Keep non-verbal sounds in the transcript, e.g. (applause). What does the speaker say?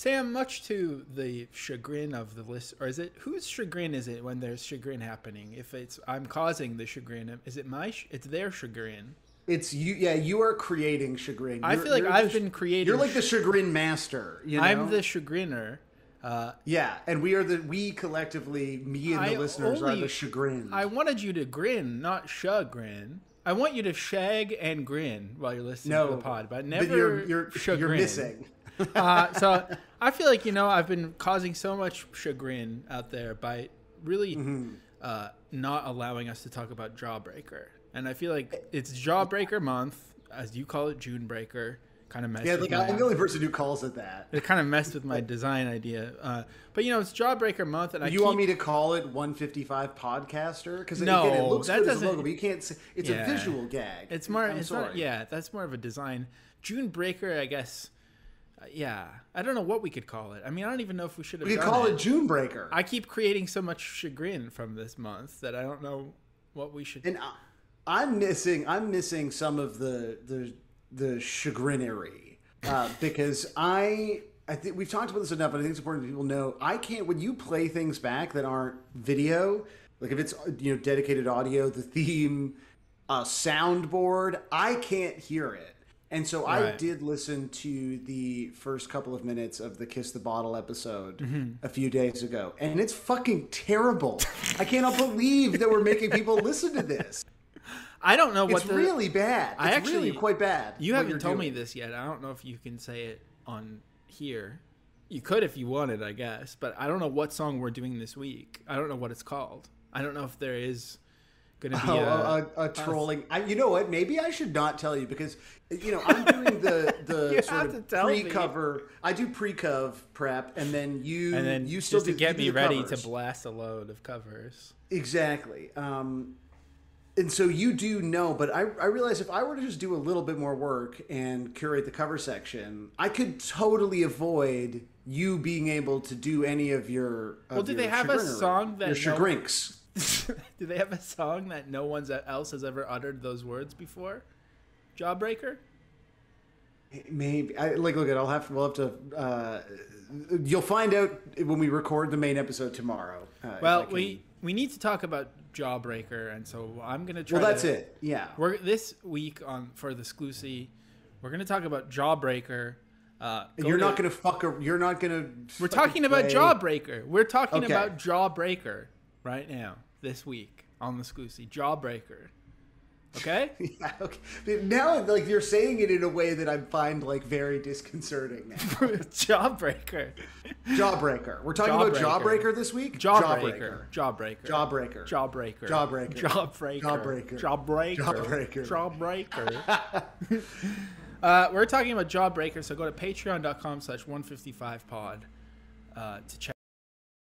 Sam, much to the chagrin of the list, or is it whose chagrin is it when there's chagrin happening? If it's I'm causing the chagrin, is it my? Sh- it's their chagrin. It's you. Yeah, you are creating chagrin. I You're- feel like I've the- been creating. You're like the chagrin master. You know? I'm the chagriner. Uh, Yeah, and we are the we collectively, me and the I listeners are the chagrin. I wanted you to grin, not chagrin. I want you to shag and grin while you're listening no to the pod, but but never you're you're, chagrin. you're missing. Uh, so I feel like you know I've been causing so much chagrin out there by really Mm-hmm. uh, not allowing us to talk about Jawbreaker, and I feel like it's Jawbreaker month, as you call it, June Breaker. Kind of messed Yeah, like I'm the only person who calls it that. it kind of messed with my (laughs) design idea. Uh, but you know, it's Jawbreaker month, and I you keep, want me to call it 155 podcaster? Because No, again, it looks that good as a doesn't- logo, but you can't. Say, it's Yeah. a visual gag. It's more. I'm it's sorry. not. Yeah, that's more of a design. June Breaker, I guess. Uh, yeah, I don't know what we could call it. I mean, I don't even know if we should have. We could call it. it June Breaker. I keep creating so much chagrin from this month that I don't know what we should. and I, I'm missing. I'm missing some of the the the chagrinery uh, (laughs) because I. I think we've talked about this enough, but I think it's important that people know I can't. When you play things back that aren't video, like if it's you know dedicated audio, the theme, a soundboard, I can't hear it. And so I did listen to the first couple of minutes of the Kiss the Bottle episode Mm-hmm. a few days ago, and it's fucking terrible. I cannot believe that we're making people listen to this. I don't know what It's the. really bad. It's I actually- really quite bad. you haven't told me this yet. I don't know if you can say it on here. You could if you wanted, I guess. But I don't know what song we're doing this week. I don't know what it's called. I don't know if there is going to be (laughs) Oh, a, a, a, trolling. I, you know what? Maybe I should not tell you because you know I'm doing the (laughs) the sort of pre-cover. I do pre-cov prep, and then you and then you still just to do, get me ready covers. to blast a load of covers. Exactly. Um, and so you do know, but I, I realize if I were to just do a little bit more work and curate the cover section, I could totally avoid you being able to do any of your. Of Well, do they have a song that your chagrinks? (laughs) Do they have a song that no one else has ever uttered those words before? Jawbreaker? Maybe I like look at. I'll have to. We'll have to. Uh, you'll find out when we record the main episode tomorrow. Uh, Well, can- we we need to talk about Jawbreaker, and so I'm gonna try. Well, that's to, it. Yeah. We're this week on for the Sclusy. We're gonna talk about Jawbreaker. Uh, go You're to- not gonna fuck. A, you're not gonna. We're talking about Jawbreaker. We're talking Okay. about Jawbreaker right now, this week on the Sclusy. Jawbreaker. Okay. Yeah, okay. Now, like you're saying it in a way that I find like very disconcerting. Now. Jawbreaker. Jawbreaker. We're talking about Jawbreaker. Jawbreaker this week. Jawbreaker. Jawbreaker. Jawbreaker. Jawbreaker. Jawbreaker. Jawbreaker. Jawbreaker. Jawbreaker. Jawbreaker. Jawbreaker. uh, we're talking about Jawbreaker, so go to patreon.com slash 155pod uh, to check